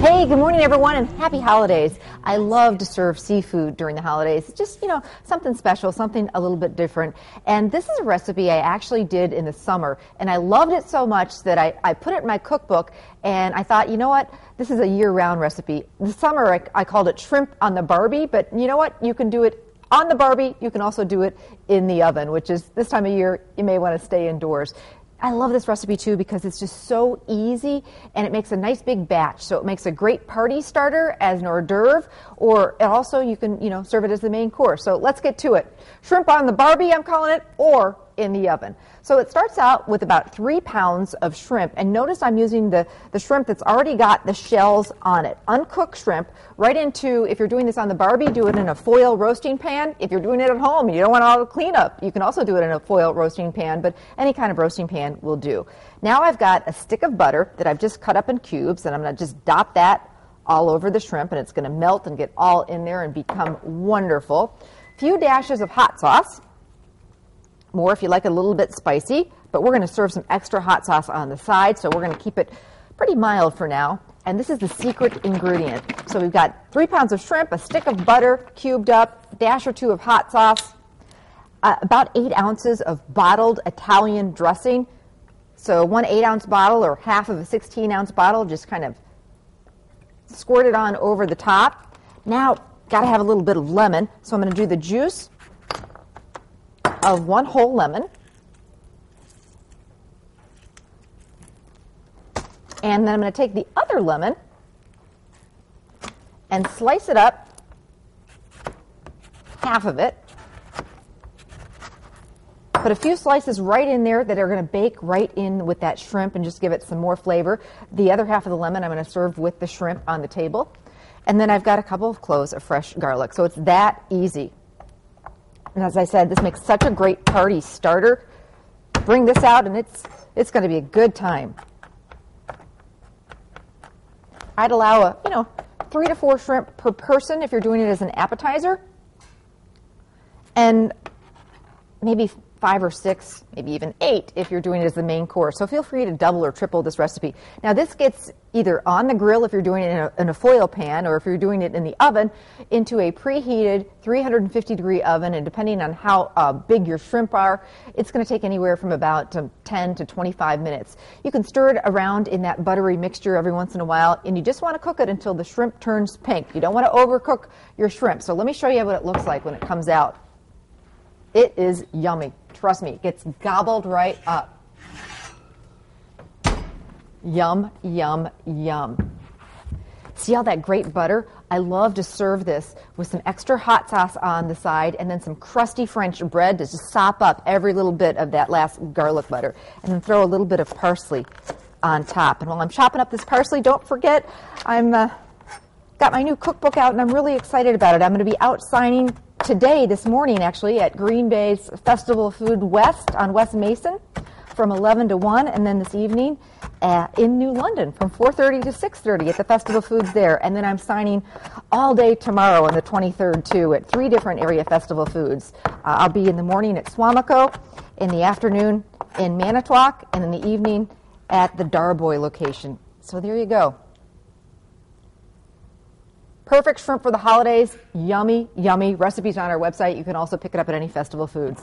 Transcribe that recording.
Hey, good morning, everyone, and happy holidays. I love to serve seafood during the holidays. Just, you know, something special, something a little bit different. And this is a recipe I actually did in the summer, and I loved it so much that I, I put it in my cookbook, and I thought, you know what? This is a year round recipe. The summer, I, I called it shrimp on the Barbie, but you know what? You can do it on the Barbie. You can also do it in the oven, which is this time of year, you may want to stay indoors. I love this recipe too because it's just so easy and it makes a nice big batch. So it makes a great party starter as an hors d'oeuvre or also you can, you know, serve it as the main course. So let's get to it. Shrimp on the Barbie, I'm calling it, or in the oven. So it starts out with about three pounds of shrimp. And notice I'm using the, the shrimp that's already got the shells on it. Uncooked shrimp right into, if you're doing this on the Barbie, do it in a foil roasting pan. If you're doing it at home, you don't want all the cleanup, you can also do it in a foil roasting pan, but any kind of roasting pan will do. Now I've got a stick of butter that I've just cut up in cubes, and I'm going to just dot that all over the shrimp, and it's going to melt and get all in there and become wonderful. A Few dashes of hot sauce more if you like it a little bit spicy, but we're going to serve some extra hot sauce on the side, so we're going to keep it pretty mild for now. And this is the secret ingredient. So we've got three pounds of shrimp, a stick of butter cubed up, dash or two of hot sauce, uh, about eight ounces of bottled Italian dressing. So one eight ounce bottle or half of a 16 ounce bottle, just kind of squirt it on over the top. Now, got to have a little bit of lemon, so I'm going to do the juice of one whole lemon. And then I'm going to take the other lemon and slice it up, half of it. Put a few slices right in there that are going to bake right in with that shrimp and just give it some more flavor. The other half of the lemon I'm going to serve with the shrimp on the table. And then I've got a couple of cloves of fresh garlic. So it's that easy. And as I said, this makes such a great party starter. Bring this out and it's, it's going to be a good time. I'd allow a, you know, three to four shrimp per person if you're doing it as an appetizer. And maybe five or six, maybe even eight if you're doing it as the main course. So feel free to double or triple this recipe. Now this gets either on the grill if you're doing it in a, in a, foil pan or if you're doing it in the oven into a preheated 350 degree oven. And depending on how uh, big your shrimp are it's going to take anywhere from about um, 10 to 25 minutes. You can stir it around in that buttery mixture every once in a while and you just want to cook it until the shrimp turns pink. You don't want to overcook your shrimp. So let me show you what it looks like when it comes out. It is yummy trust me it gets gobbled right up Yum, yum, yum. See all that great butter? I love to serve this with some extra hot sauce on the side and then some crusty French bread to just sop up every little bit of that last garlic butter. And then throw a little bit of parsley on top. And while I'm chopping up this parsley, don't forget I'm uh, got my new cookbook out and I'm really excited about it. I'm going to be out signing today, this morning actually, at Green Bay's Festival Food West on West Mason from 11 to 1, and then this evening uh, in New London from 4.30 to 6.30 at the Festival Foods there. And then I'm signing all day tomorrow on the 23rd, too, at three different area Festival Foods. Uh, I'll be in the morning at Suamico, in the afternoon in Manitowoc, and in the evening at the Darboy location. So there you go. Perfect shrimp for the holidays. Yummy, yummy. Recipes on our website. You can also pick it up at any Festival Foods.